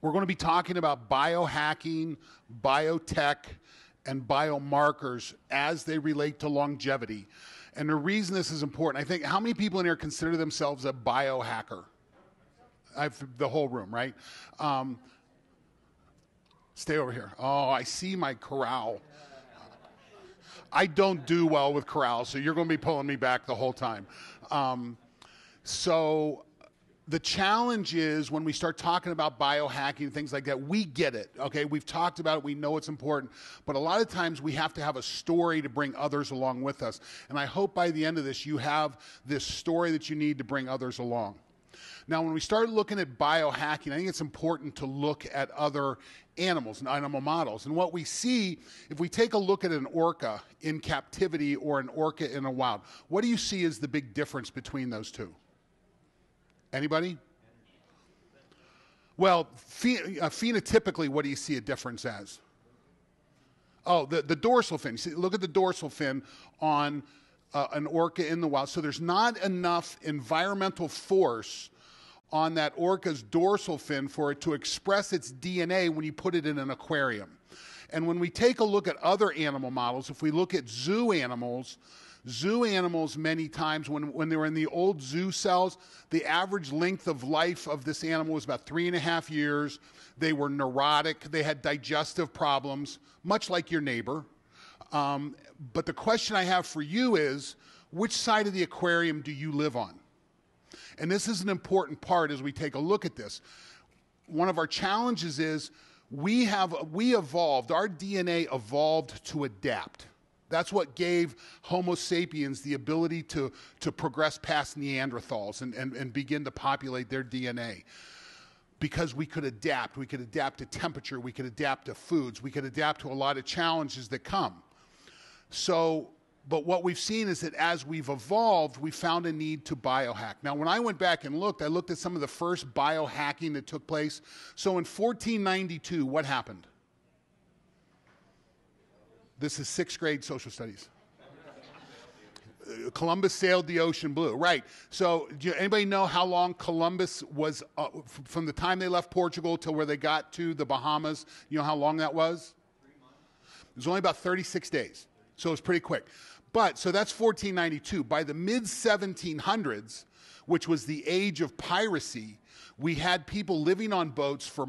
we're going to be talking about biohacking, biotech, and biomarkers as they relate to longevity. And the reason this is important, I think, how many people in here consider themselves a biohacker? I've the whole room, right? Um, stay over here. Oh, I see my corral. I don't do well with corrals, so you're going to be pulling me back the whole time. Um, so the challenge is when we start talking about biohacking things like that, we get it. Okay, we've talked about it, we know it's important, but a lot of times we have to have a story to bring others along with us. And I hope by the end of this, you have this story that you need to bring others along. Now, when we start looking at biohacking, I think it's important to look at other animals and animal models. And what we see, if we take a look at an orca in captivity or an orca in a wild, what do you see as the big difference between those two? Anybody? Well, phen- uh, phenotypically, what do you see a difference as? Oh, the, the dorsal fin. See, look at the dorsal fin on uh, an orca in the wild. So there's not enough environmental force on that orca's dorsal fin for it to express its DNA when you put it in an aquarium. And when we take a look at other animal models, if we look at zoo animals, zoo animals many times. When, when they were in the old zoo cells the average length of life of this animal was about three and a half years. They were neurotic. They had digestive problems much like your neighbor. Um, but the question i have for you is which side of the aquarium do you live on? And this is an important part as we take a look at this. One of our challenges is we have we evolved, our DNA evolved to adapt. That's what gave Homo sapiens the ability to, to progress past Neanderthals and, and, and begin to populate their DNA. Because we could adapt. We could adapt to temperature. We could adapt to foods. We could adapt to a lot of challenges that come. So but what we've seen is that as we've evolved, we found a need to biohack. Now, when I went back and looked, I looked at some of the first biohacking that took place. So in 1492, what happened? This is sixth grade social studies. Uh, Columbus sailed the ocean blue, right? So, do anybody know how long Columbus was uh, from the time they left Portugal till where they got to the Bahamas? You know how long that was? It was only about 36 days, so it was pretty quick. But so that's 1492. By the mid 1700s, which was the age of piracy, we had people living on boats for,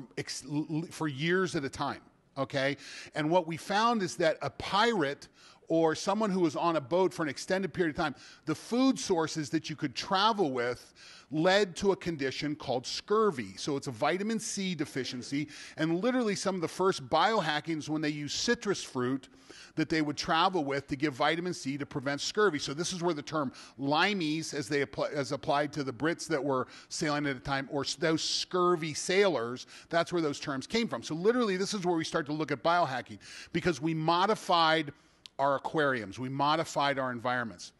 for years at a time. Okay? And what we found is that a pirate or someone who was on a boat for an extended period of time, the food sources that you could travel with led to a condition called scurvy. So it's a vitamin C deficiency. And literally, some of the first biohackings when they used citrus fruit that they would travel with to give vitamin C to prevent scurvy. So this is where the term limeys, as they apply, as applied to the Brits that were sailing at the time, or those scurvy sailors, that's where those terms came from. So literally, this is where we start to look at biohacking because we modified our aquariums, we modified our environments.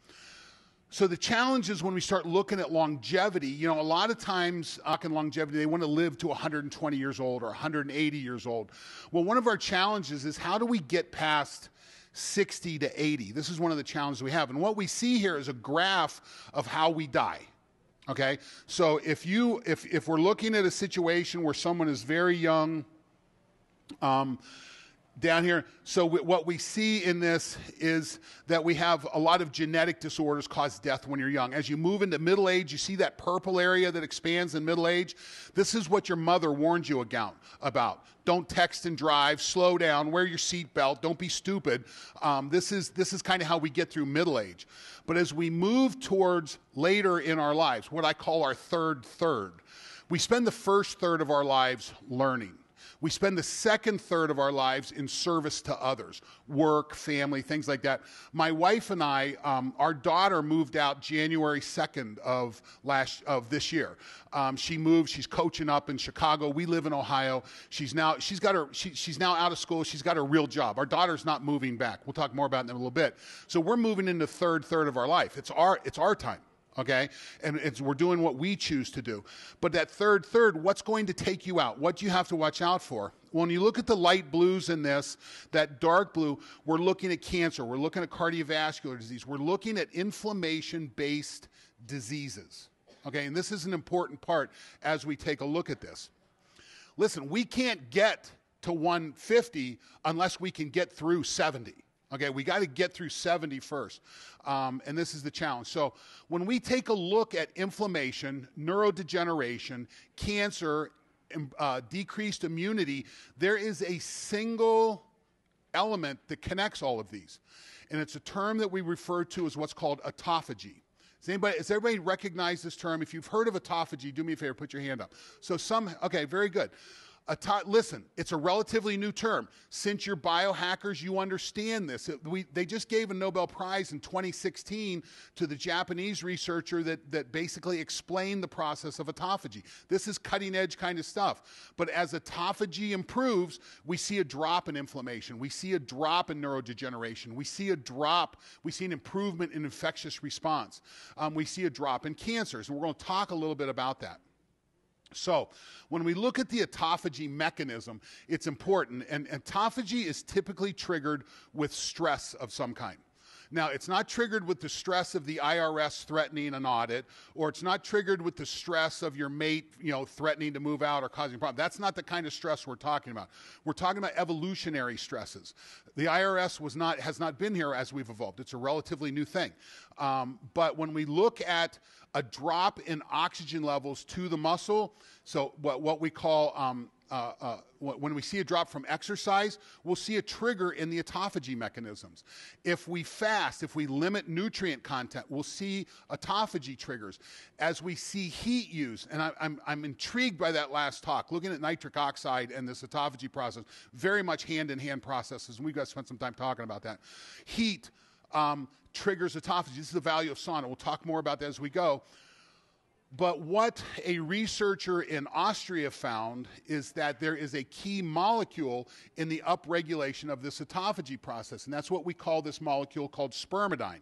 So the challenge is when we start looking at longevity, you know, a lot of times in longevity, they want to live to 120 years old or 180 years old. Well, one of our challenges is how do we get past 60 to 80? This is one of the challenges we have. And what we see here is a graph of how we die. Okay? So if you if if we're looking at a situation where someone is very young, um, down here. So what we see in this is that we have a lot of genetic disorders cause death when you're young. As you move into middle age, you see that purple area that expands in middle age. This is what your mother warned you about. Don't text and drive. Slow down. Wear your seatbelt. Don't be stupid. Um, this is this is kind of how we get through middle age. But as we move towards later in our lives, what I call our third third, we spend the first third of our lives learning. We spend the second third of our lives in service to others, work, family, things like that. My wife and I, um, our daughter moved out January 2nd of last of this year. Um, she moved. She's coaching up in Chicago. We live in Ohio. She's now she's got her she, she's now out of school. She's got a real job. Our daughter's not moving back. We'll talk more about that in a little bit. So we're moving into third third of our life. It's our it's our time okay? And we're doing what we choose to do. But that third, third, what's going to take you out? What do you have to watch out for? When you look at the light blues in this, that dark blue, we're looking at cancer, we're looking at cardiovascular disease, we're looking at inflammation based diseases. Okay, and this is an important part as we take a look at this. listen, we can't get to 150 unless we can get through 70. Okay, we got to get through 70 first. Um, and this is the challenge. So, when we take a look at inflammation, neurodegeneration, cancer, uh, decreased immunity, there is a single element that connects all of these. And it's a term that we refer to as what's called autophagy. Does anybody, does everybody recognize this term? If you've heard of autophagy, do me a favor, put your hand up. So some, okay, very good. Listen, it's a relatively new term. Since you're biohackers, you understand this. It, we, they just gave a Nobel Prize in 2016 to the Japanese researcher that, that basically explained the process of autophagy. This is cutting edge kind of stuff. But as autophagy improves, we see a drop in inflammation. We see a drop in neurodegeneration. We see a drop, we see an improvement in infectious response. Um, we see a drop in cancers. And we're going to talk a little bit about that. So, when we look at the autophagy mechanism, it's important. And autophagy is typically triggered with stress of some kind. Now, it's not triggered with the stress of the IRS threatening an audit, or it's not triggered with the stress of your mate, you know, threatening to move out or causing a problem. That's not the kind of stress we're talking about. We're talking about evolutionary stresses. The IRS was not, has not been here as we've evolved. It's a relatively new thing. Um, but when we look at a drop in oxygen levels to the muscle, so what, what we call um, uh, uh, when we see a drop from exercise, we'll see a trigger in the autophagy mechanisms. If we fast, if we limit nutrient content, we'll see autophagy triggers. As we see heat use, and I, I'm, I'm intrigued by that last talk, looking at nitric oxide and this autophagy process, very much hand in hand processes, and we've got to spend some time talking about that. Heat um, triggers autophagy. This is the value of sauna. We'll talk more about that as we go. But what a researcher in Austria found is that there is a key molecule in the upregulation of this autophagy process, and that's what we call this molecule called spermidine.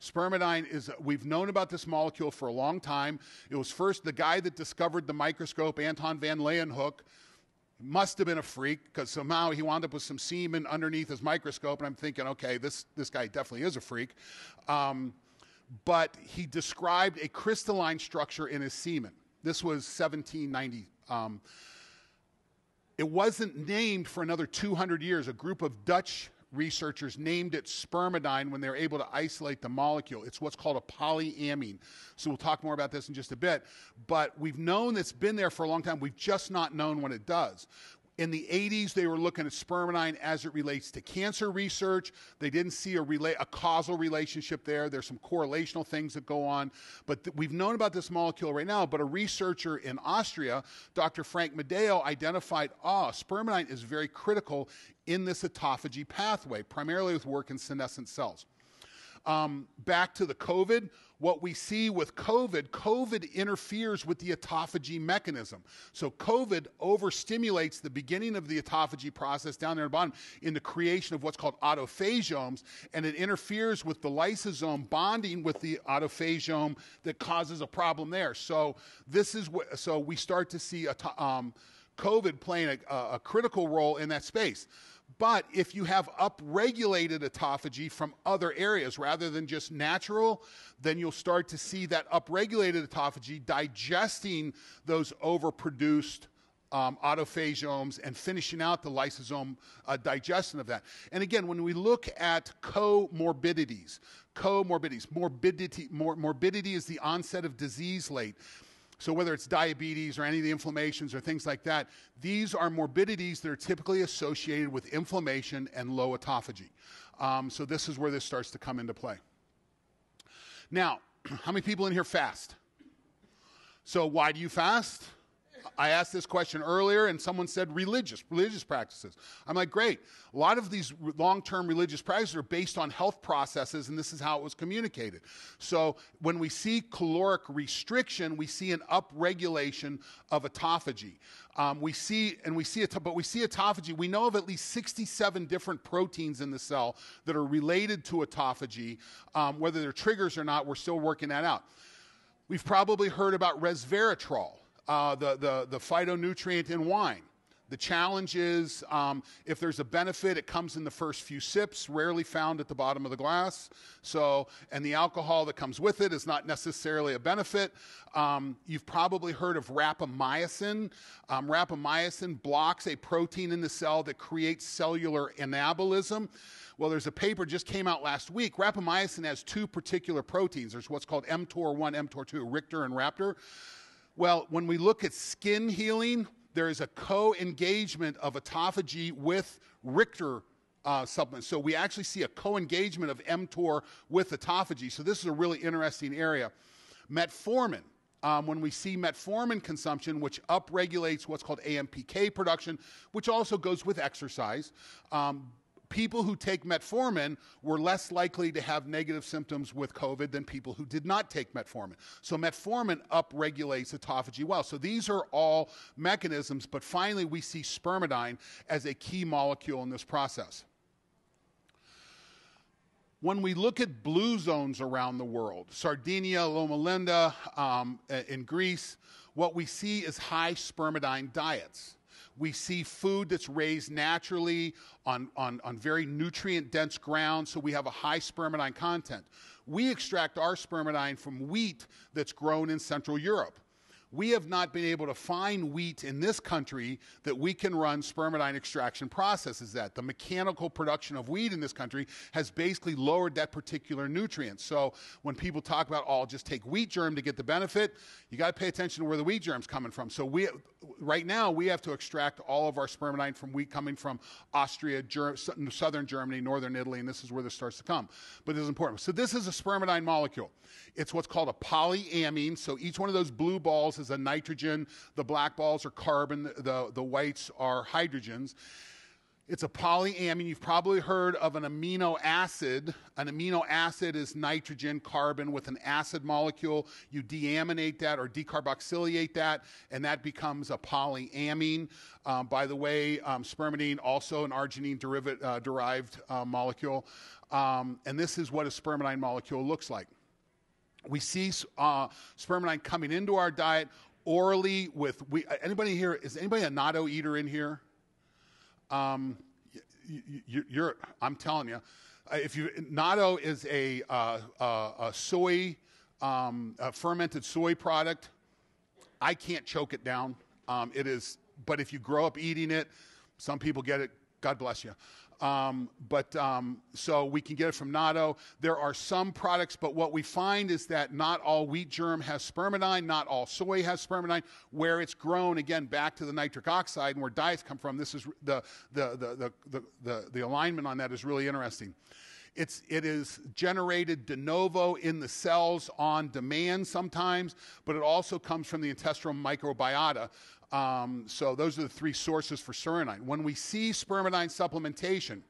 Spermidine is, we've known about this molecule for a long time. It was first the guy that discovered the microscope, Anton van Leeuwenhoek, must have been a freak because somehow he wound up with some semen underneath his microscope, and I'm thinking, okay, this, this guy definitely is a freak. Um, but he described a crystalline structure in his semen. This was 1790. Um, it wasn't named for another 200 years. A group of Dutch researchers named it spermidine when they were able to isolate the molecule. It's what's called a polyamine. So we'll talk more about this in just a bit. But we've known it's been there for a long time. We've just not known what it does. In the 80s, they were looking at spermidine as it relates to cancer research. They didn't see a, rela- a causal relationship there. There's some correlational things that go on. But th- we've known about this molecule right now. But a researcher in Austria, Dr. Frank Madeo, identified ah, spermidine is very critical in this autophagy pathway, primarily with work in senescent cells. Um, back to the COVID, what we see with COVID, COVID interferes with the autophagy mechanism. So COVID overstimulates the beginning of the autophagy process down there at the bottom in the creation of what's called autophagomes, and it interferes with the lysosome bonding with the autophagome that causes a problem there. So this is what, so we start to see a, um, COVID playing a, a critical role in that space. But if you have upregulated autophagy from other areas rather than just natural, then you'll start to see that upregulated autophagy digesting those overproduced um, autophagomes and finishing out the lysosome uh, digestion of that. And again, when we look at comorbidities, comorbidities, morbidity, mor- morbidity is the onset of disease late. So, whether it's diabetes or any of the inflammations or things like that, these are morbidities that are typically associated with inflammation and low autophagy. Um, so, this is where this starts to come into play. Now, how many people in here fast? So, why do you fast? I asked this question earlier, and someone said religious, religious practices. I'm like, great. A lot of these long term religious practices are based on health processes, and this is how it was communicated. So when we see caloric restriction, we see an upregulation of autophagy. Um, we see, and we see, but we see autophagy. We know of at least 67 different proteins in the cell that are related to autophagy. Um, whether they're triggers or not, we're still working that out. We've probably heard about resveratrol uh, the, the, the phytonutrient in wine. The challenge is um, if there's a benefit, it comes in the first few sips, rarely found at the bottom of the glass. So, and the alcohol that comes with it is not necessarily a benefit. Um, you've probably heard of rapamycin. Um, rapamycin blocks a protein in the cell that creates cellular anabolism. Well, there's a paper just came out last week. Rapamycin has two particular proteins. There's what's called mTOR1, mTOR2, Rictor and Raptor. Well, when we look at skin healing, there is a co-engagement of autophagy with Rictor uh, supplements. So we actually see a co-engagement of mTOR with autophagy. So this is a really interesting area. Metformin. Um, when we see metformin consumption, which upregulates what's called AMPK production, which also goes with exercise, um, people who take metformin were less likely to have negative symptoms with COVID than people who did not take metformin. So metformin upregulates autophagy well. So these are all mechanisms, but finally we see spermidine as a key molecule in this process. When we look at blue zones around the world, Sardinia, Loma Linda, um, in Greece, what we see is high spermidine diets. We see food that's raised naturally on, on, on very nutrient dense ground, so we have a high spermidine content. We extract our spermidine from wheat that's grown in Central Europe we have not been able to find wheat in this country that we can run spermidine extraction processes at. The mechanical production of wheat in this country has basically lowered that particular nutrient. So when people talk about, oh, I'll just take wheat germ to get the benefit, you got to pay attention to where the wheat germ's coming from. So we, right now, we have to extract all of our spermidine from wheat coming from Austria, southern Germany, northern Italy, and this is where this starts to come. But it is important. So this is a spermidine molecule. It's what's called a polyamine. So each one of those blue balls is a nitrogen, the black balls are carbon, the, the whites are hydrogens. It's a polyamine. You've probably heard of an amino acid. An amino acid is nitrogen, carbon with an acid molecule. You deaminate that or decarboxylate that, and that becomes a polyamine. Um, by the way, um, spermidine, also an arginine derivative, uh, derived uh, molecule. Um, and this is what a spermidine molecule looks like. We see uh, spermidine coming into our diet orally with we, anybody here is anybody a natto eater in here? Um, you, are i'm telling you uh, if you natto is a, uh, uh, a soy um, a fermented soy product i can't choke it down. Um, it is but if you grow up eating it some people get it god bless you um, but um, so we can get it from natto. There are some products, but what we find is that not all wheat germ has spermidine, not all soy has spermidine. Where it's grown, again, back to the nitric oxide and where diets come from, this is the, the, the, the, the, the, the alignment on that is really interesting. It's, it is generated de novo in the cells on demand sometimes, but it also comes from the intestinal microbiota. Um, so those are the three sources for spermidine. When we see spermidine supplementation,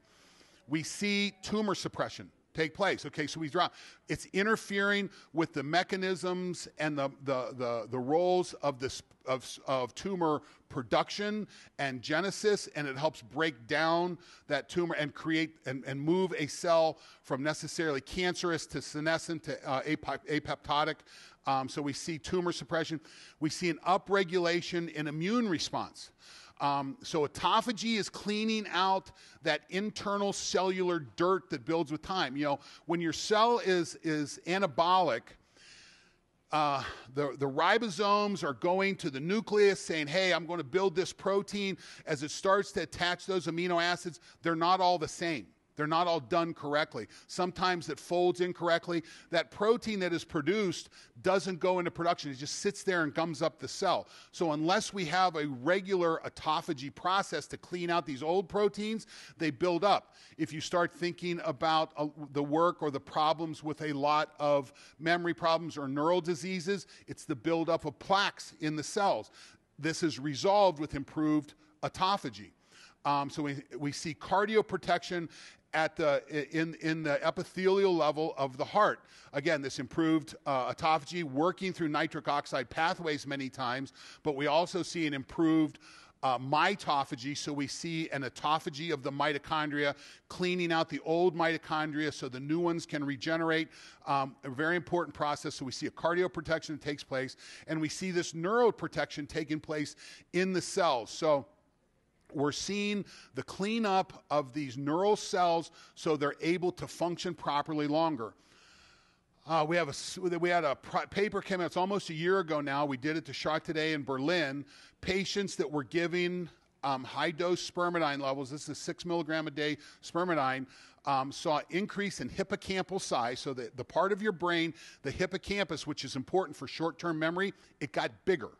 we see tumor suppression take place. Okay, so we drop. It's interfering with the mechanisms and the, the, the, the roles of, this, of, of tumor production and genesis, and it helps break down that tumor and create and, and move a cell from necessarily cancerous to senescent to uh, apoptotic. Um, so we see tumor suppression. We see an upregulation in immune response. Um, so autophagy is cleaning out that internal cellular dirt that builds with time. You know, when your cell is, is anabolic, uh, the, the ribosomes are going to the nucleus saying, hey, I'm going to build this protein. As it starts to attach those amino acids, they're not all the same. They're not all done correctly. Sometimes it folds incorrectly. That protein that is produced doesn't go into production. It just sits there and gums up the cell. So unless we have a regular autophagy process to clean out these old proteins, they build up. If you start thinking about uh, the work or the problems with a lot of memory problems or neural diseases, it's the buildup of plaques in the cells. This is resolved with improved autophagy. Um, so we, we see cardioprotection at the, in, in the epithelial level of the heart. Again, this improved uh, autophagy working through nitric oxide pathways many times, but we also see an improved uh, mitophagy, so we see an autophagy of the mitochondria, cleaning out the old mitochondria so the new ones can regenerate. Um, a very important process. So we see a cardioprotection that takes place, and we see this neuroprotection taking place in the cells. So we're seeing the cleanup of these neural cells so they're able to function properly longer. Uh, we have a we had a paper came out. It's almost a year ago now. We did it to Charité in Berlin. Patients that were giving um, high dose spermidine levels. This is six milligram a day spermidine. Um, saw increase in hippocampal size. So the, the part of your brain, the hippocampus, which is important for short term memory, it got bigger.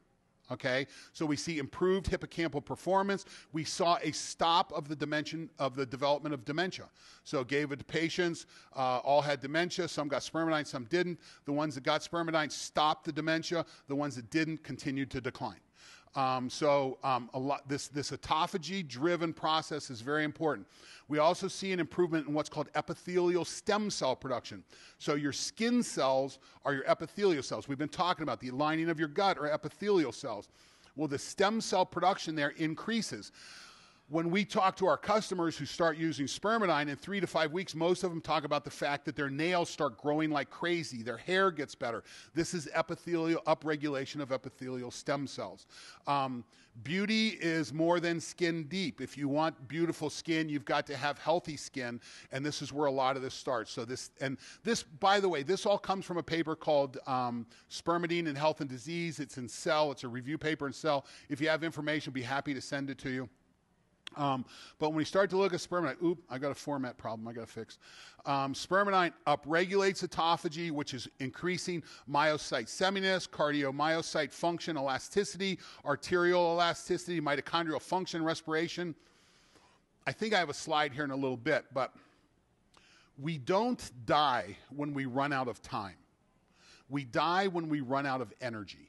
Okay, so we see improved hippocampal performance. We saw a stop of the dimension of the development of dementia. So gave it to patients, uh, all had dementia. Some got spermidine, some didn't. The ones that got spermidine stopped the dementia. The ones that didn't continued to decline. Um, so um, lot, this, this autophagy-driven process is very important. We also see an improvement in what's called epithelial stem cell production. So your skin cells are your epithelial cells. We've been talking about the lining of your gut or epithelial cells. Well, the stem cell production there increases when we talk to our customers who start using spermidine in three to five weeks, most of them talk about the fact that their nails start growing like crazy, their hair gets better. This is epithelial upregulation of epithelial stem cells. Um, beauty is more than skin deep. If you want beautiful skin, you've got to have healthy skin, and this is where a lot of this starts. So this and this, by the way, this all comes from a paper called um, "Spermidine in Health and Disease." It's in Cell. It's a review paper in Cell. If you have information, be happy to send it to you. Um, but when we start to look at spermidine, oop, I got a format problem I got to fix. Um, spermidine upregulates autophagy, which is increasing myocyte seminus, cardiomyocyte function, elasticity, arterial elasticity, mitochondrial function, respiration. I think I have a slide here in a little bit, but we don't die when we run out of time. We die when we run out of energy.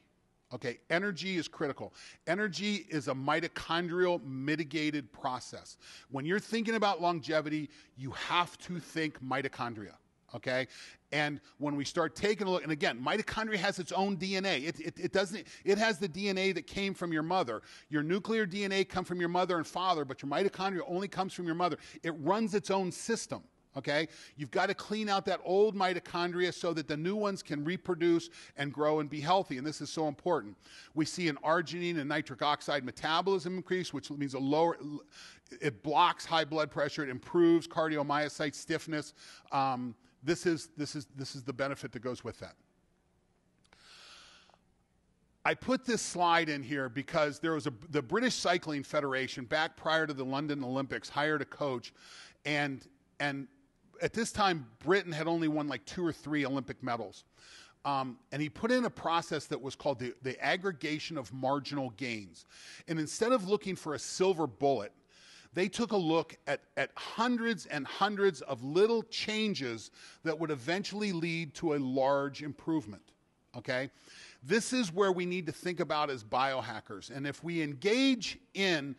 Okay, energy is critical. Energy is a mitochondrial mitigated process. When you're thinking about longevity, you have to think mitochondria. Okay, and when we start taking a look, and again, mitochondria has its own DNA. It, it, it, doesn't. It has the DNA that came from your mother. Your nuclear DNA come from your mother and father, but your mitochondria only comes from your mother. It runs its own system okay? You've got to clean out that old mitochondria so that the new ones can reproduce and grow and be healthy, and this is so important. We see an arginine and nitric oxide metabolism increase, which means a lower, it blocks high blood pressure, it improves cardiomyocyte stiffness. Um, this, is, this, is, this is the benefit that goes with that. I put this slide in here because there was a, the British Cycling Federation back prior to the London Olympics hired a coach and and at this time, Britain had only won like two or three Olympic medals. Um, and he put in a process that was called the, the aggregation of marginal gains. And instead of looking for a silver bullet, they took a look at, at hundreds and hundreds of little changes that would eventually lead to a large improvement. Okay? This is where we need to think about as biohackers. And if we engage in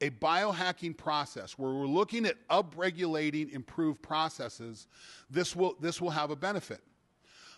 a biohacking process where we're looking at upregulating improved processes, this will, this will have a benefit.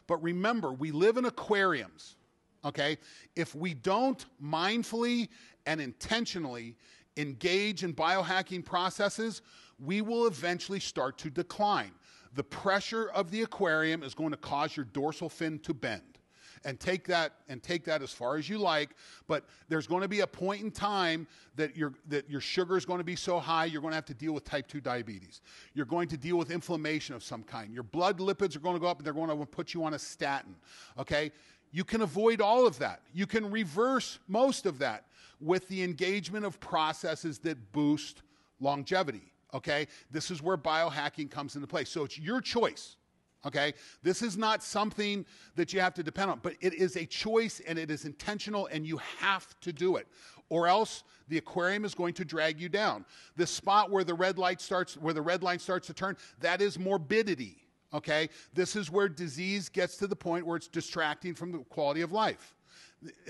But remember, we live in aquariums, okay? If we don't mindfully and intentionally engage in biohacking processes, we will eventually start to decline. The pressure of the aquarium is going to cause your dorsal fin to bend and take that and take that as far as you like but there's going to be a point in time that your that your sugar is going to be so high you're going to have to deal with type 2 diabetes. You're going to deal with inflammation of some kind. Your blood lipids are going to go up and they're going to put you on a statin okay? You can avoid all of that. You can reverse most of that with the engagement of processes that boost longevity okay? This is where biohacking comes into play. So it's your choice Okay? This is not something that you have to depend on, but it is a choice and it is intentional and you have to do it. Or else the aquarium is going to drag you down. The spot where the red light starts, where the red line starts to turn, that is morbidity. Okay? This is where disease gets to the point where it's distracting from the quality of life.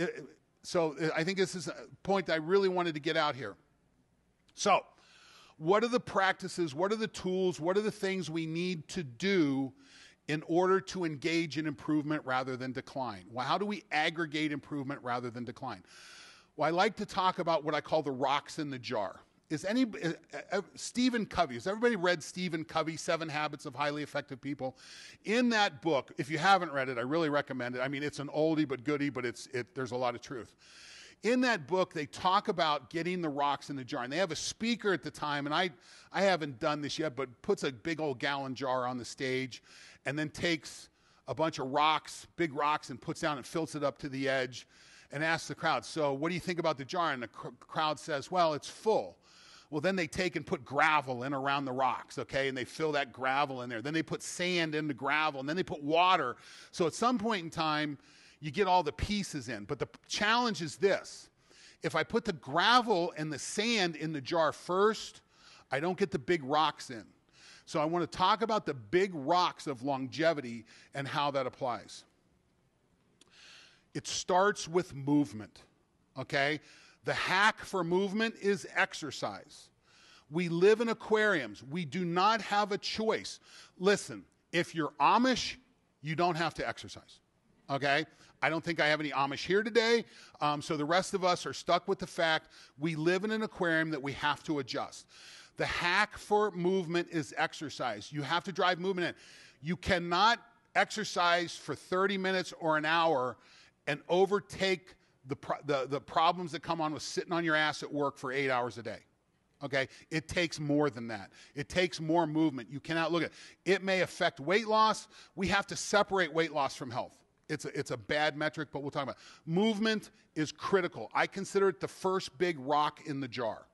Uh, so uh, I think this is a point I really wanted to get out here. So, what are the practices? What are the tools? What are the things we need to do in order to engage in improvement rather than decline? Well, how do we aggregate improvement rather than decline? Well, I like to talk about what I call the rocks in the jar. Is any uh, uh, Stephen Covey? Has everybody read Stephen Covey, Seven Habits of Highly Effective People? In that book, if you haven't read it, I really recommend it. I mean, it's an oldie but goodie, but it's it, there's a lot of truth. in that book, they talk about getting the rocks in the jar. And they have a speaker at the time, and I, I haven't done this yet, but puts a big old gallon jar on the stage and then takes a bunch of rocks, big rocks, and puts down and fills it up to the edge and asks the crowd, So, what do you think about the jar? And the cr- crowd says, Well, it's full. Well, then they take and put gravel in around the rocks, okay, and they fill that gravel in there. Then they put sand in the gravel, and then they put water. So at some point in time, you get all the pieces in. But the challenge is this if I put the gravel and the sand in the jar first, I don't get the big rocks in. So I want to talk about the big rocks of longevity and how that applies. It starts with movement, okay? The hack for movement is exercise. We live in aquariums. We do not have a choice. Listen, if you're Amish, you don't have to exercise. Okay? I don't think I have any Amish here today. Um, so the rest of us are stuck with the fact we live in an aquarium that we have to adjust. The hack for movement is exercise. You have to drive movement in. You cannot exercise for 30 minutes or an hour and overtake the, the, the problems that come on with sitting on your ass at work for eight hours a day. Okay? It takes more than that. It takes more movement. You cannot look at it. It may affect weight loss. We have to separate weight loss from health. It's a, it's a bad metric, but we'll talk about it. Movement is critical. I consider it the first big rock in the jar.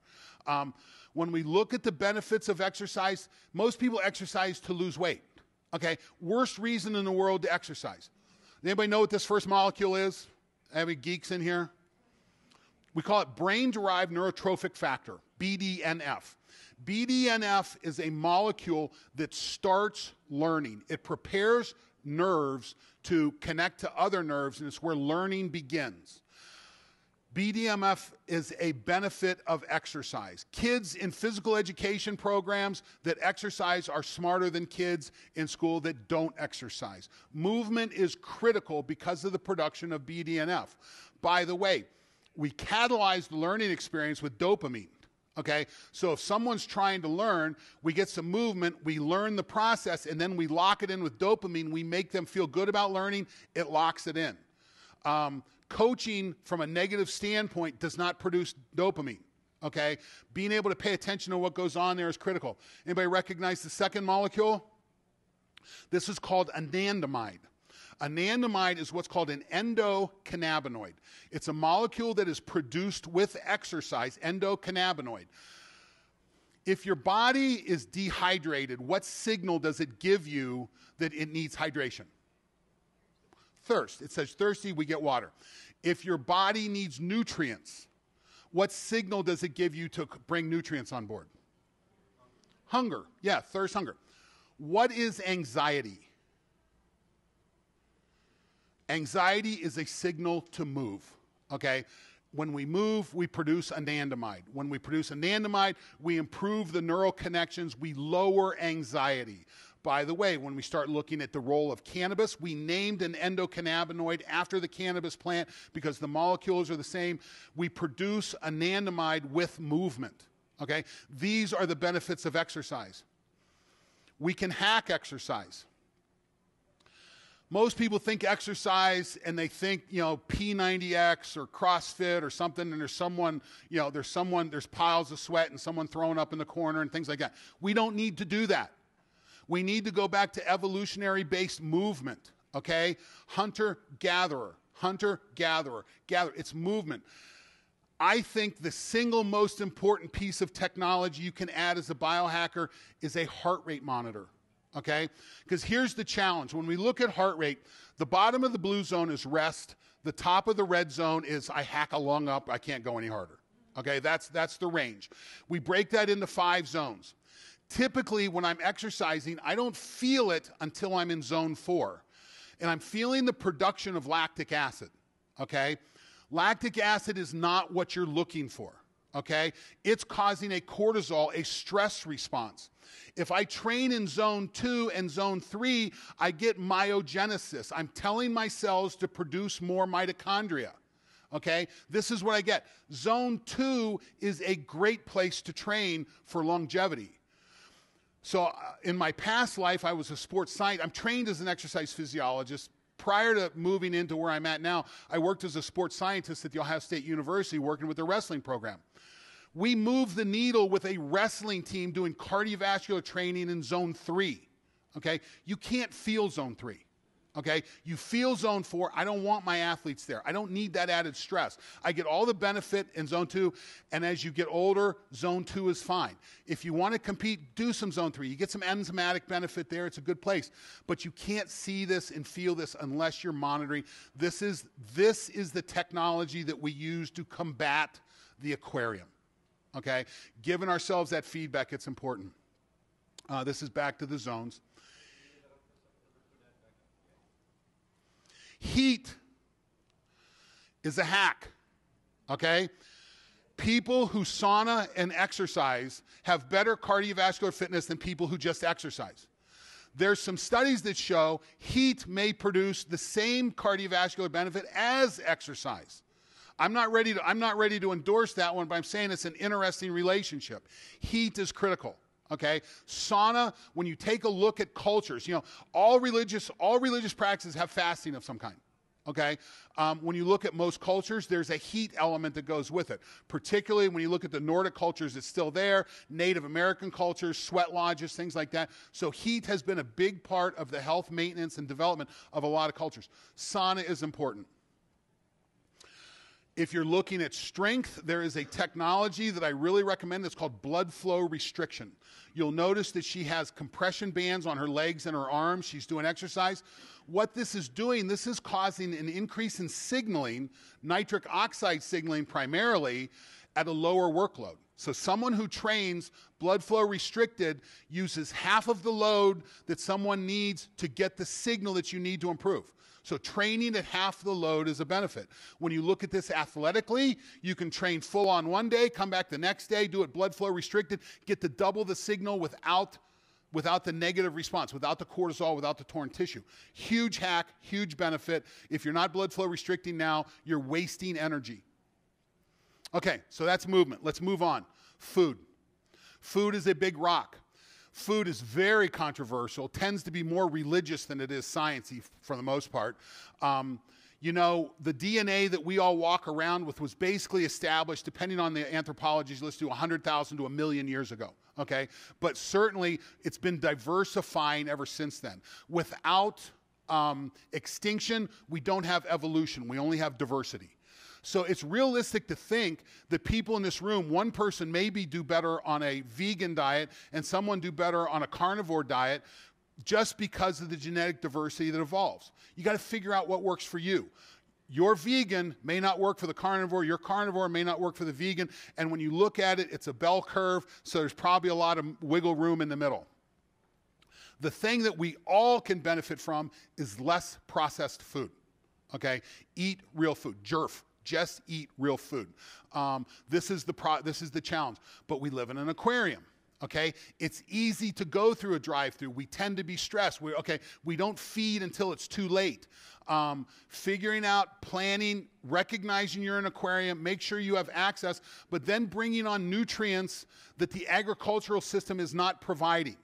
Um, when we look at the benefits of exercise, most people exercise to lose weight. Okay? Worst reason in the world to exercise. Anybody know what this first molecule is? Any geeks in here? We call it brain derived neurotrophic factor, BDNF. BDNF is a molecule that starts learning. It prepares nerves to connect to other nerves, and it's where learning begins. BDNF is a benefit of exercise. Kids in physical education programs that exercise are smarter than kids in school that don't exercise. Movement is critical because of the production of BDNF. By the way, we catalyze the learning experience with dopamine. Okay, so if someone's trying to learn, we get some movement, we learn the process, and then we lock it in with dopamine. We make them feel good about learning, it locks it in. Um, coaching from a negative standpoint does not produce dopamine. Okay, being able to pay attention to what goes on there is critical. Anybody recognize the second molecule? This is called anandamide. Anandamide is what's called an endocannabinoid. It's a molecule that is produced with exercise, endocannabinoid. If your body is dehydrated, what signal does it give you that it needs hydration? Thirst. It says thirsty, we get water. If your body needs nutrients, what signal does it give you to bring nutrients on board? Hunger. Yeah, thirst, hunger. What is anxiety? Anxiety is a signal to move, okay? When we move, we produce anandamide. When we produce anandamide, we improve the neural connections, we lower anxiety. By the way, when we start looking at the role of cannabis, we named an endocannabinoid after the cannabis plant because the molecules are the same. We produce anandamide with movement. Okay? These are the benefits of exercise. We can hack exercise most people think exercise and they think, you know, P90X or CrossFit or something, and there's someone, you know, there's someone, there's piles of sweat and someone throwing up in the corner and things like that. We don't need to do that. We need to go back to evolutionary based movement, okay? Hunter gatherer, hunter gatherer, gather. It's movement. I think the single most important piece of technology you can add as a biohacker is a heart rate monitor okay? Because here's the challenge. When we look at heart rate, the bottom of the blue zone is rest. The top of the red zone is I hack a lung up, I can't go any harder. Okay, that's, that's the range. We break that into five zones. Typically, when I'm exercising, I don't feel it until I'm in zone four. And I'm feeling the production of lactic acid. Okay? Lactic acid is not what you're looking for. Okay? It's causing a cortisol, a stress response. If I train in zone two and zone three, I get myogenesis. I'm telling my cells to produce more mitochondria. Okay? This is what I get. Zone two is a great place to train for longevity. So, uh, in my past life, I was a sports scientist. I'm trained as an exercise physiologist, prior to moving into where I'm at now, I worked as a sports scientist at the Ohio State University working with the wrestling program. We moved the needle with a wrestling team doing cardiovascular training in zone three. Okay? You can't feel zone three. Okay, you feel zone four. I don't want my athletes there. I don't need that added stress. I get all the benefit in zone two, and as you get older, zone two is fine. If you want to compete, do some zone three. You get some enzymatic benefit there. It's a good place, but you can't see this and feel this unless you're monitoring. This is this is the technology that we use to combat the aquarium. Okay, giving ourselves that feedback, it's important. Uh, this is back to the zones. Heat is a hack, okay? People who sauna and exercise have better cardiovascular fitness than people who just exercise. There's some studies that show heat may produce the same cardiovascular benefit as exercise. I'm not ready to, I'm not ready to endorse that one, but I'm saying it's an interesting relationship. Heat is critical okay? Sauna when you take a look at cultures you know all religious all religious practices have fasting of some kind okay? Um, when you look at most cultures there's a heat element that goes with it. Particularly when you look at the nordic cultures it's still there. Native american cultures sweat lodges things like that. So heat has been a big part of the health maintenance and development of a lot of cultures. Sauna is important if you're looking at strength, there is a technology that I really recommend. that's called blood flow restriction. You'll notice that she has compression bands on her legs and her arms. She's doing exercise. What this is doing, this is causing an increase in signaling, nitric oxide signaling primarily, at a lower workload. So, someone who trains blood flow restricted uses half of the load that someone needs to get the signal that you need to improve. So training at half the load is a benefit. When you look at this athletically, you can train full on one day, come back the next day, do it blood flow restricted, get to double the signal without without the negative response, without the cortisol, without the torn tissue. Huge hack, huge benefit. If you're not blood flow restricting now, you're wasting energy. Okay, so that's movement. Let's move on. Food. Food is a big rock. Food is very controversial, tends to be more religious than it is sciencey for the most part. Um, you know, the DNA that we all walk around with was basically established, depending on the anthropologies, let's do 100,000 to a million years ago, okay? But certainly it's been diversifying ever since then. Without um, extinction, we don't have evolution, we only have diversity. So it's realistic to think that people in this room, one person maybe do better on a vegan diet and someone do better on a carnivore diet just because of the genetic diversity that evolves. You got to figure out what works for you. Your vegan may not work for the carnivore, your carnivore may not work for the vegan, and when you look at it, it's a bell curve, so there's probably a lot of wiggle room in the middle. The thing that we all can benefit from is less processed food. Okay? Eat real food. JERF, just eat real food. Um, this, is the pro- this is the challenge. But we live in an aquarium. Okay, it's easy to go through a drive-through. We tend to be stressed. We okay, we don't feed until it's too late. Um, figuring out, planning, recognizing you're an aquarium, make sure you have access, but then bringing on nutrients that the agricultural system is not providing.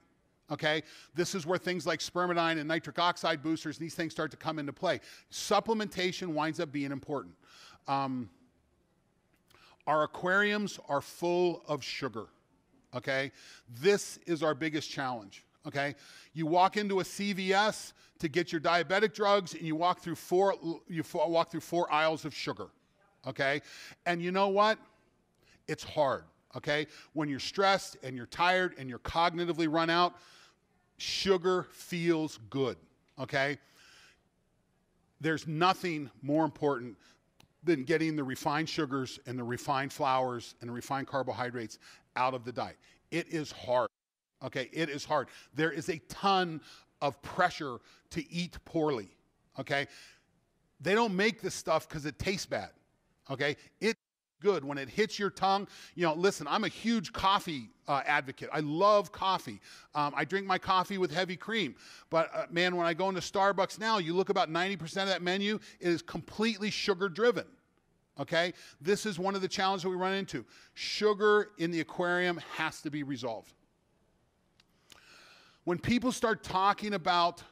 Okay, this is where things like spermidine and nitric oxide boosters, these things start to come into play. Supplementation winds up being important. Um, our aquariums are full of sugar, okay? This is our biggest challenge, okay? You walk into a CVS to get your diabetic drugs and you walk through four, you walk through four aisles of sugar, okay? And you know what? It's hard, okay? When you're stressed and you're tired and you're cognitively run out, sugar feels good, okay? There's nothing more important than getting the refined sugars and the refined flours and the refined carbohydrates out of the diet. It is hard. Okay, it is hard. There is a ton of pressure to eat poorly. Okay, they don't make this stuff because it tastes bad. Okay, it good when it hits your tongue. You know, listen, I'm a huge coffee uh, advocate. I love coffee. Um, I drink my coffee with heavy cream. But uh, man, when I go into Starbucks now, you look about 90% of that menu, it is completely sugar driven. Okay? This is one of the challenges that we run into. Sugar in the aquarium has to be resolved. When people start talking about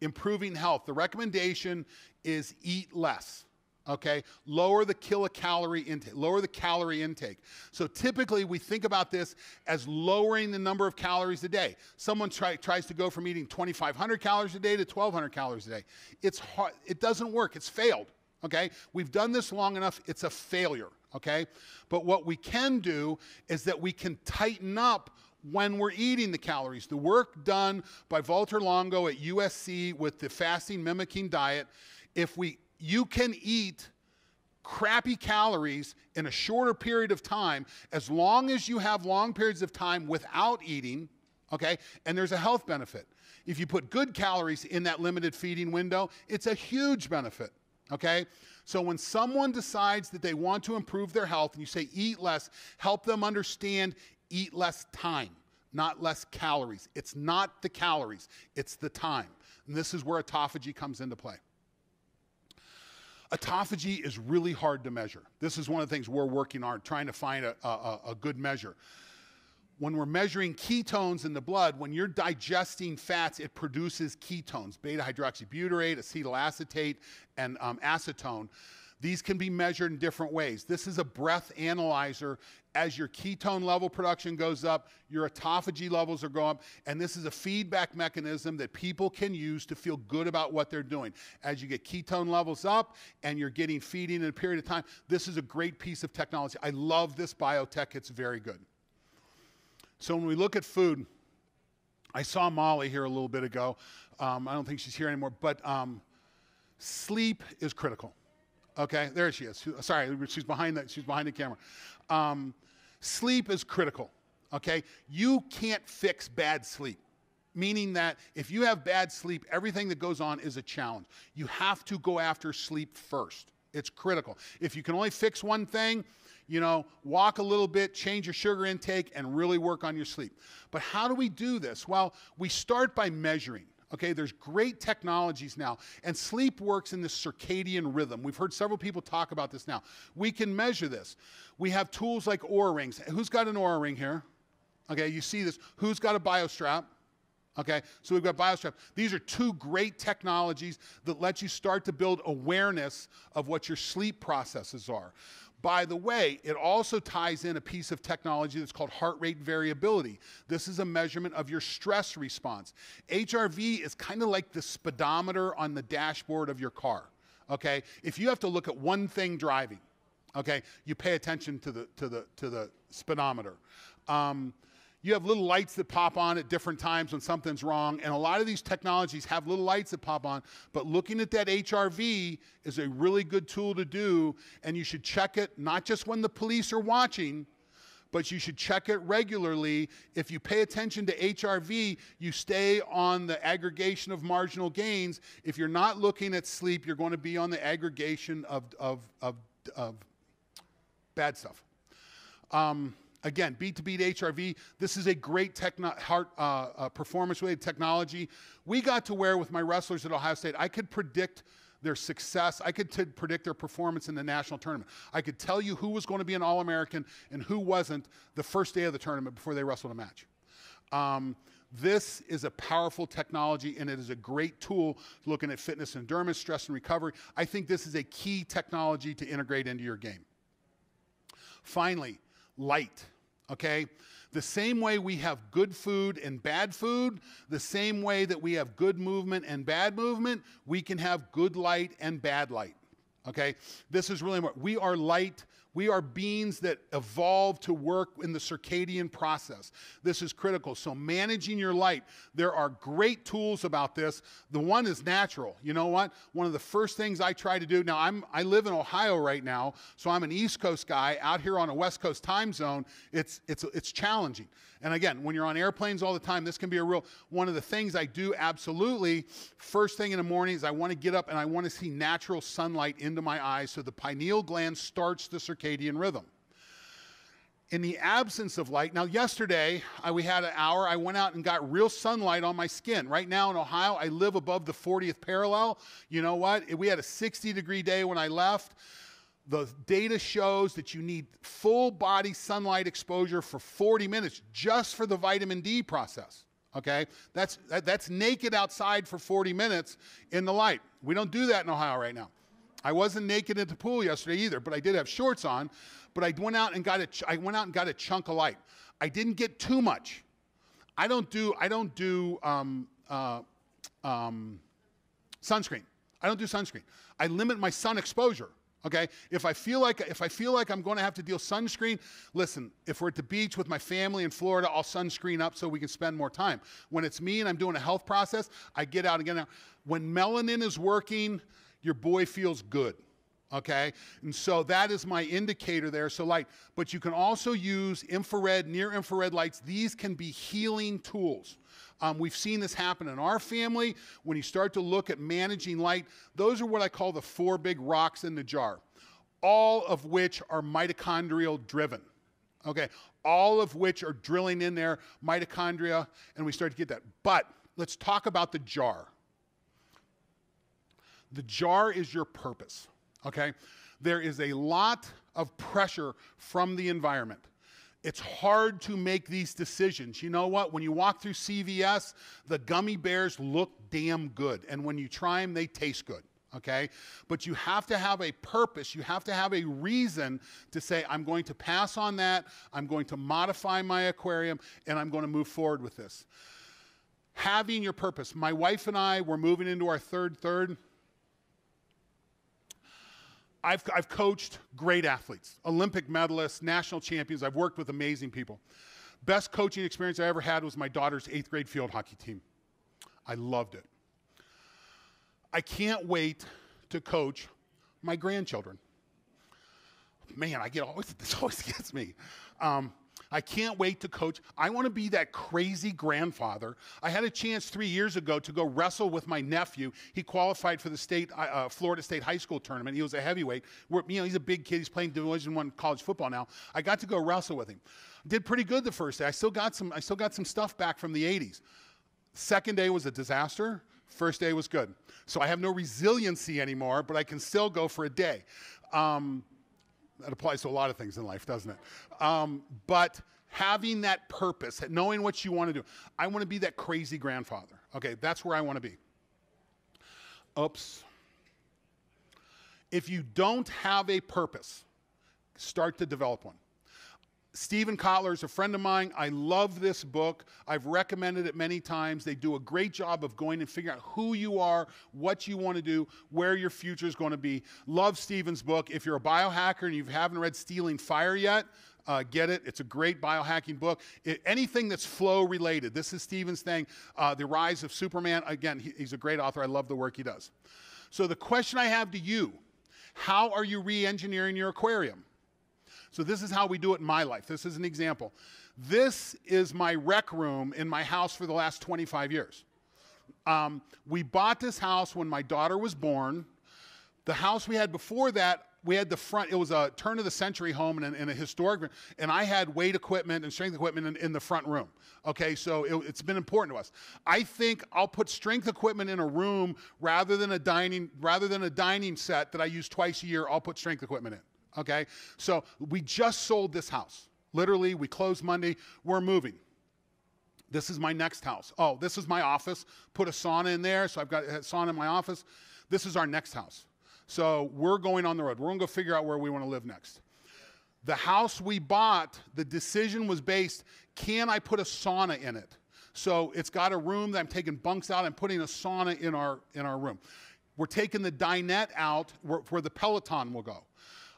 improving health. The recommendation is eat less. Okay, lower the kilocalorie intake, lower the calorie intake. So typically we think about this as lowering the number of calories a day. Someone try, tries to go from eating 2,500 calories a day to 1,200 calories a day. It's hard, it doesn't work, it's failed. Okay, we've done this long enough, it's a failure. Okay, but what we can do is that we can tighten up when we're eating the calories. The work done by walter Longo at USC with the fasting mimicking diet, if we you can eat crappy calories in a shorter period of time as long as you have long periods of time without eating, okay? And there's a health benefit. If you put good calories in that limited feeding window, it's a huge benefit, okay? So when someone decides that they want to improve their health and you say eat less, help them understand eat less time, not less calories. It's not the calories, it's the time. And this is where autophagy comes into play. Autophagy is really hard to measure. This is one of the things we're working on, trying to find a, a, a good measure. When we're measuring ketones in the blood, when you're digesting fats, it produces ketones, beta hydroxybutyrate, acetylacetate, and um, acetone. These can be measured in different ways. This is a breath analyzer. As your ketone level production goes up, your autophagy levels are going up, and this is a feedback mechanism that people can use to feel good about what they're doing. As you get ketone levels up and you're getting feeding in a period of time, this is a great piece of technology. I love this biotech, it's very good. So when we look at food, I saw Molly here a little bit ago. Um, I don't think she's here anymore, but um, sleep is critical. Okay, there she is. Sorry, she's behind the, she's behind the camera. Um, sleep is critical. Okay, you can't fix bad sleep, meaning that if you have bad sleep, everything that goes on is a challenge. You have to go after sleep first. It's critical. If you can only fix one thing, you know, walk a little bit, change your sugar intake, and really work on your sleep. But how do we do this? Well, we start by measuring. Okay, there's great technologies now, and sleep works in this circadian rhythm. We've heard several people talk about this now. We can measure this. We have tools like Oura rings. Who's got an Oura ring here? Okay, you see this. Who's got a BioStrap? Okay, so we've got BioStrap. These are two great technologies that let you start to build awareness of what your sleep processes are. By the way, it also ties in a piece of technology that's called heart rate variability. This is a measurement of your stress response. HRV is kind of like the speedometer on the dashboard of your car. Okay? If you have to look at one thing driving, okay, you pay attention to the to the to the speedometer. Um, you have little lights that pop on at different times when something's wrong. And a lot of these technologies have little lights that pop on. But looking at that HRV is a really good tool to do. And you should check it not just when the police are watching, but you should check it regularly. If you pay attention to HRV, you stay on the aggregation of marginal gains. If you're not looking at sleep, you're going to be on the aggregation of, of, of, of bad stuff. Um, Again, beat to beat HRV. This is a great techno- heart uh, uh, performance related technology. We got to where, with my wrestlers at Ohio State, I could predict their success. I could t- predict their performance in the national tournament. I could tell you who was going to be an All American and who wasn't the first day of the tournament before they wrestled a match. Um, this is a powerful technology and it is a great tool looking at fitness and endurance, stress and recovery. I think this is a key technology to integrate into your game. Finally, light okay? The same way we have good food and bad food, the same way that we have good movement and bad movement, we can have good light and bad light. Okay? This is really important. We are light we are beings that evolve to work in the circadian process. This is critical. So, managing your light, there are great tools about this. The one is natural. You know what? One of the first things I try to do now, I'm, I live in Ohio right now, so I'm an East Coast guy out here on a West Coast time zone. It's, it's, it's challenging. And again, when you're on airplanes all the time, this can be a real one of the things I do absolutely. First thing in the morning is I want to get up and I want to see natural sunlight into my eyes so the pineal gland starts the circadian rhythm in the absence of light. Now, yesterday I, we had an hour. I went out and got real sunlight on my skin. Right now in Ohio, I live above the 40th parallel. You know what? We had a 60 degree day when I left the data shows that you need full body sunlight exposure for 40 minutes just for the vitamin D process. Okay? That's, that, that's naked outside for 40 minutes in the light. We don't do that in Ohio right now. I wasn't naked at the pool yesterday either, but I did have shorts on. But I went out and got a, I went out and got a chunk of light. I didn't get too much. I don't do, I don't do um, uh, um, sunscreen. I don't do sunscreen. I limit my sun exposure. Okay, if I feel like if I feel like I'm going to have to deal sunscreen, listen. If we're at the beach with my family in Florida, I'll sunscreen up so we can spend more time. When it's me and I'm doing a health process, I get out and get out. When melanin is working, your boy feels good. Okay, and so that is my indicator there. So light, but you can also use infrared, near infrared lights. These can be healing tools. Um, we've seen this happen in our family. When you start to look at managing light, those are what I call the four big rocks in the jar, all of which are mitochondrial driven. Okay, all of which are drilling in there, mitochondria, and we start to get that. But let's talk about the jar. The jar is your purpose, okay? There is a lot of pressure from the environment. It's hard to make these decisions. You know what? When you walk through CVS, the gummy bears look damn good. And when you try them, they taste good. Okay? But you have to have a purpose. You have to have a reason to say, I'm going to pass on that. I'm going to modify my aquarium and I'm going to move forward with this. Having your purpose. My wife and I were moving into our third third. I've, I've coached great athletes, Olympic medalists, national champions. I've worked with amazing people. Best coaching experience I ever had was my daughter's eighth grade field hockey team. I loved it. I can't wait to coach my grandchildren. Man, I get always this always gets me. Um, I can't wait to coach. I want to be that crazy grandfather. I had a chance three years ago to go wrestle with my nephew. He qualified for the state uh, uh Florida State High School tournament. He was a heavyweight. We're, you know, he's a big kid. He's playing Division One college football now. I got to go wrestle with him. Did pretty good the first day. I still got some. I still got some stuff back from the '80s. Second day was a disaster. First day was good. So I have no resiliency anymore, but I can still go for a day. Um, that applies to a lot of things in life, doesn't it? Um, but having that purpose, knowing what you want to do. I want to be that crazy grandfather. Okay, that's where I want to be. Oops. If you don't have a purpose, start to develop one. Steven Kotler is a friend of mine. I love this book. I've recommended it many times. They do a great job of going and figuring out who you are, what you want to do, where your future is going to be. Love Steven's book. If you're a biohacker and you haven't read Stealing Fire yet, uh, get it. It's a great biohacking book. It, anything that's flow related. This is Steven's thing. Uh, the Rise of Superman. Again, he, he's a great author. I love the work he does. So the question I have to you, how are you re-engineering your aquarium? So this is how we do it in my life. This is an example. This is my rec room in my house for the last 25 years. Um, we bought this house when my daughter was born. The house we had before that, we had the front, it was a turn of the century home and, and a historic, and I had weight equipment and strength equipment in, in the front room. Okay, so it, it's been important to us. I think I'll put strength equipment in a room rather than a dining, rather than a dining set that I use twice a year, I'll put strength equipment in okay? So we just sold this house. Literally, we closed Monday, we're moving. This is my next house. Oh, this is my office. Put a sauna in there, so I've got a sauna in my office. This is our next house. So we're going on the road. We're gonna go figure out where we wanna live next. The house we bought, the decision was based can I put a sauna in it? So it's got a room that I'm taking bunks out. I'm putting a sauna in our, in our room. We're taking the dinette out where, where the Peloton will go.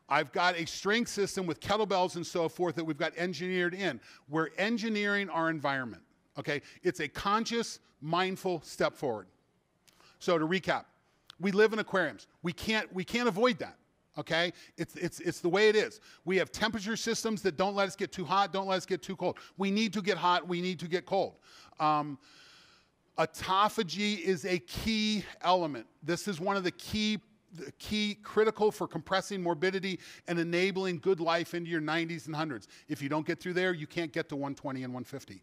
I've got a strength system with kettlebells and so forth that we've got engineered in. We're engineering our environment. Okay? It's a conscious, mindful step forward. So to recap, we live in aquariums. We can't, we can't avoid that. Okay? It's, it's, it's the way it is. We have temperature systems that don't let us get too hot, don't let us get too cold. We need to get hot, we need to get cold. Um, autophagy is a key element. This is one of the key key critical for compressing morbidity and enabling good life into your 90s and 100s. If you don't get through there, you can't get to 120 and 150.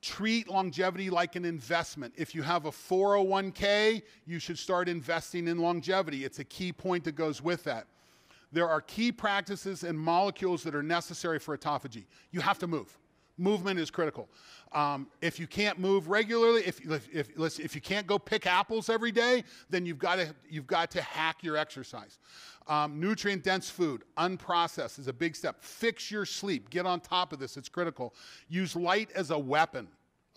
Treat longevity like an investment. If you have a 401k, you should start investing in longevity. It's a key point that goes with that. There are key practices and molecules that are necessary for autophagy. You have to move. Movement is critical. Um, if you can't move regularly, if, if, if, if you can't go pick apples every day, then you've got to, you've got to hack your exercise. Um, nutrient dense food, unprocessed is a big step. Fix your sleep. Get on top of this. It's critical. Use light as a weapon.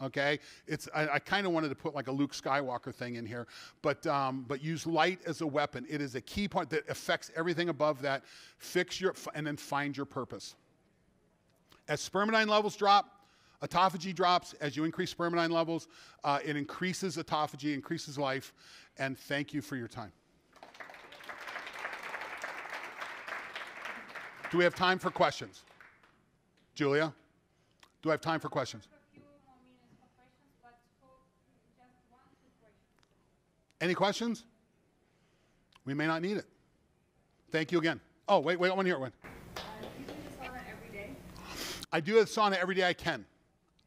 Okay, it's I, I kind of wanted to put like a Luke Skywalker thing in here, but um, but use light as a weapon. It is a key point that affects everything above that. Fix your and then find your purpose. As spermidine levels drop, autophagy drops. As you increase spermidine levels, uh, it increases autophagy, increases life. And thank you for your time. Do we have time for questions? Julia? Do I have time for questions? Any questions? We may not need it. Thank you again. Oh, wait, wait, to hear one. Uh, do you do the sauna every day? I do a sauna every day I can.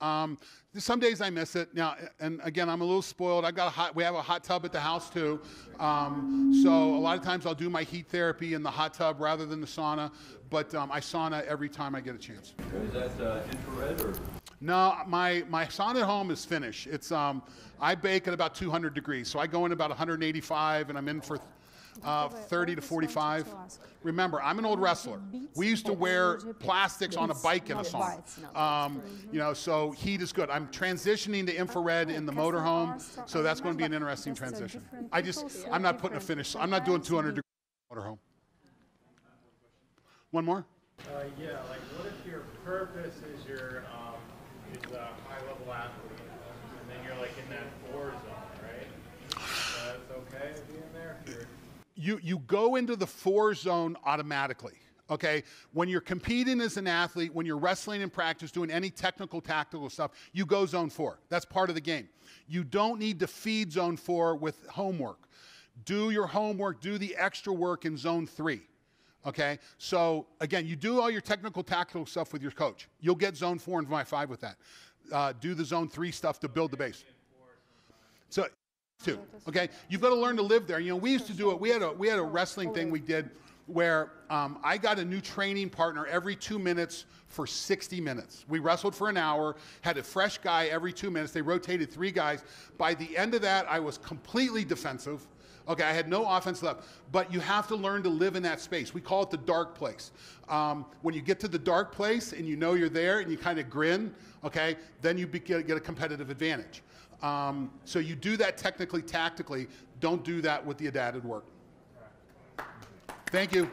Um, some days I miss it. Now, and again, I'm a little spoiled. I've got a hot. We have a hot tub at the house too. Um, so a lot of times I'll do my heat therapy in the hot tub rather than the sauna. But um, I sauna every time I get a chance. Is that uh, infrared or? No, my my sauna at home is Finnish. It's um, I bake at about 200 degrees, so I go in about 185, and I'm in for uh, 30 to 45. Remember, I'm an old wrestler. We used to wear plastics on a bike in a sauna. Um, you know, so heat is good. I'm transitioning to infrared in the motorhome, so that's going to be an interesting transition. I just, I'm not putting a Finnish. I'm not doing 200 degree motorhome. One more. Uh, yeah, like what if your purpose is your um, is a high level athlete, and then you're like in that four zone, right? So that's okay to be in there. If you're, you, you go into the four zone automatically. Okay, when you're competing as an athlete, when you're wrestling in practice, doing any technical, tactical stuff, you go zone four. That's part of the game. You don't need to feed zone four with homework. Do your homework, do the extra work in zone three. Okay, so again, you do all your technical, tactical stuff with your coach. You'll get zone four and five with that. Uh, do the zone three stuff to build the base. So too. Okay, you've got to learn to live there. You know, we used to do it. We had a we had a wrestling thing we did where um, I got a new training partner every two minutes for 60 minutes. We wrestled for an hour, had a fresh guy every two minutes. They rotated three guys. By the end of that, I was completely defensive. Okay, I had no offense left, but you have to learn to live in that space. We call it the dark place. Um, when you get to the dark place and you know you're there and you kind of grin, okay, then you get a competitive advantage. Um, so you do that technically, tactically. Don't do that with the adapted work. Thank you.